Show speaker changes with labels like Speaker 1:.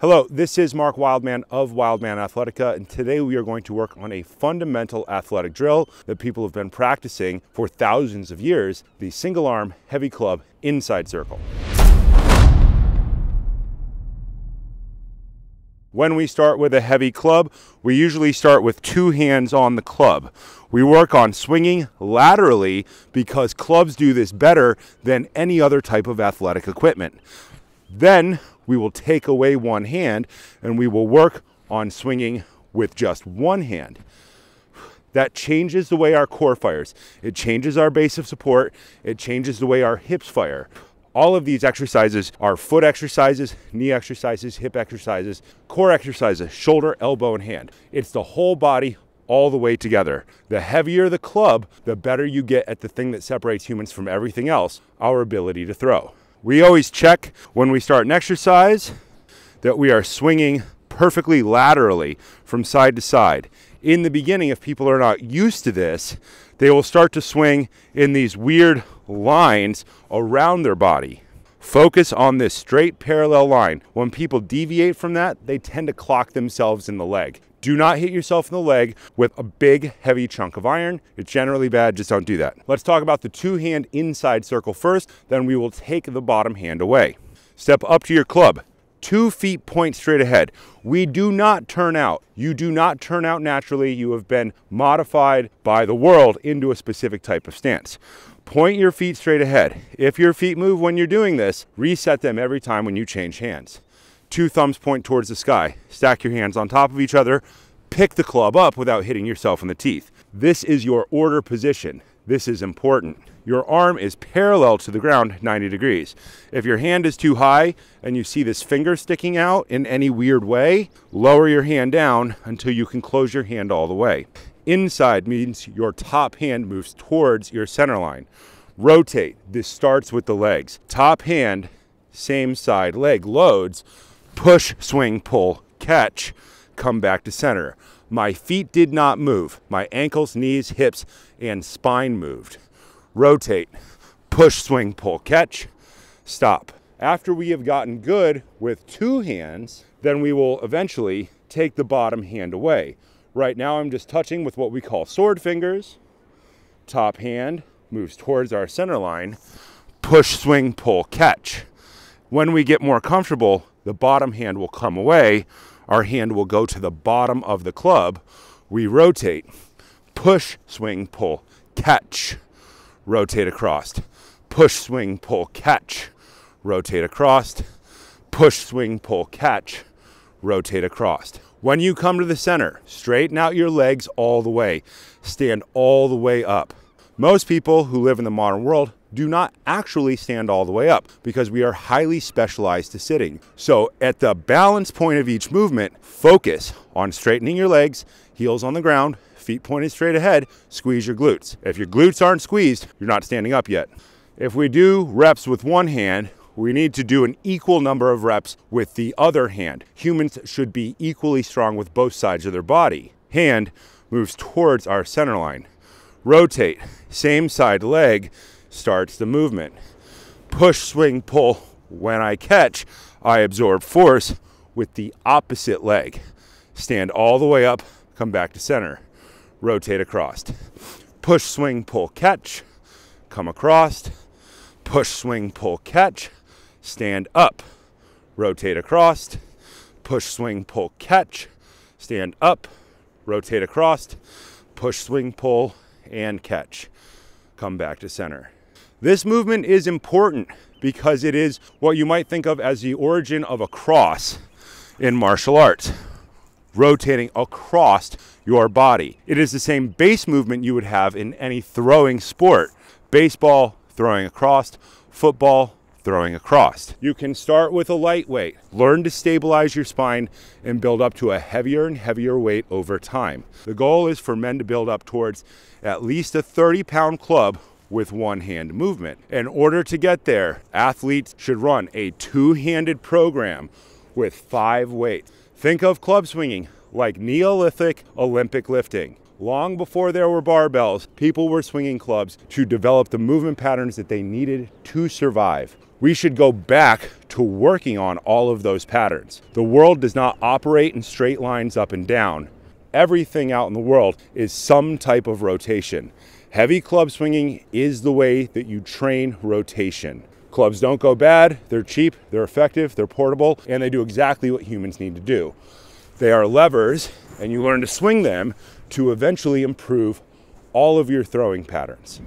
Speaker 1: Hello, this is Mark Wildman of Wildman Athletica, and today we are going to work on a fundamental athletic drill that people have been practicing for thousands of years, the single arm heavy club inside circle. When we start with a heavy club, we usually start with two hands on the club. We work on swinging laterally because clubs do this better than any other type of athletic equipment. Then we will take away one hand and we will work on swinging with just one hand. That changes the way our core fires. It changes our base of support. It changes the way our hips fire. All of these exercises are foot exercises, knee exercises, hip exercises, core exercises, shoulder, elbow, and hand. It's the whole body all the way together. The heavier the club, the better you get at the thing that separates humans from everything else, our ability to throw. We always check when we start an exercise that we are swinging perfectly laterally from side to side. In the beginning, if people are not used to this, they will start to swing in these weird lines around their body. Focus on this straight parallel line. When people deviate from that, they tend to clock themselves in the leg. Do not hit yourself in the leg with a big, heavy chunk of iron. It's generally bad, just don't do that. Let's talk about the two hand inside circle first, then we will take the bottom hand away. Step up to your club. Two feet point straight ahead. We do not turn out. You do not turn out naturally. You have been modified by the world into a specific type of stance. Point your feet straight ahead. If your feet move when you're doing this, reset them every time when you change hands two thumbs point towards the sky. Stack your hands on top of each other. Pick the club up without hitting yourself in the teeth. This is your order position. This is important. Your arm is parallel to the ground 90 degrees. If your hand is too high and you see this finger sticking out in any weird way, lower your hand down until you can close your hand all the way. Inside means your top hand moves towards your center line. Rotate. This starts with the legs. Top hand, same side leg loads push, swing, pull, catch, come back to center. My feet did not move. My ankles, knees, hips, and spine moved. Rotate, push, swing, pull, catch, stop. After we have gotten good with two hands, then we will eventually take the bottom hand away. Right now I'm just touching with what we call sword fingers. Top hand moves towards our center line. Push, swing, pull, catch. When we get more comfortable, the bottom hand will come away. Our hand will go to the bottom of the club. We rotate, push, swing, pull, catch, rotate across, push, swing, pull, catch, rotate across, push, swing, pull, catch, rotate across. When you come to the center, straighten out your legs all the way. Stand all the way up. Most people who live in the modern world do not actually stand all the way up because we are highly specialized to sitting. So at the balance point of each movement, focus on straightening your legs, heels on the ground, feet pointed straight ahead, squeeze your glutes. If your glutes aren't squeezed, you're not standing up yet. If we do reps with one hand, we need to do an equal number of reps with the other hand. Humans should be equally strong with both sides of their body. Hand moves towards our center line. Rotate, same side leg, starts the movement. Push, swing, pull. When I catch, I absorb force with the opposite leg. Stand all the way up, come back to center. Rotate across. Push, swing, pull, catch. Come across. Push, swing, pull, catch. Stand up. Rotate across. Push, swing, pull, catch. Stand up. Rotate across. Push, swing, pull, and catch. Come back to center. This movement is important because it is what you might think of as the origin of a cross in martial arts, rotating across your body. It is the same base movement you would have in any throwing sport baseball, throwing across, football, throwing across. You can start with a lightweight, learn to stabilize your spine, and build up to a heavier and heavier weight over time. The goal is for men to build up towards at least a 30 pound club with one hand movement. In order to get there, athletes should run a two handed program with five weights. Think of club swinging like Neolithic Olympic lifting. Long before there were barbells, people were swinging clubs to develop the movement patterns that they needed to survive. we should go back to working on all of those patterns. The world does not operate in straight lines up and down. Everything out in the world is some type of rotation. Heavy club swinging is the way that you train rotation. Clubs don't go bad, they're cheap, they're effective, they're portable, and they do exactly what humans need to do. They are levers, and you learn to swing them to eventually improve all of your throwing patterns.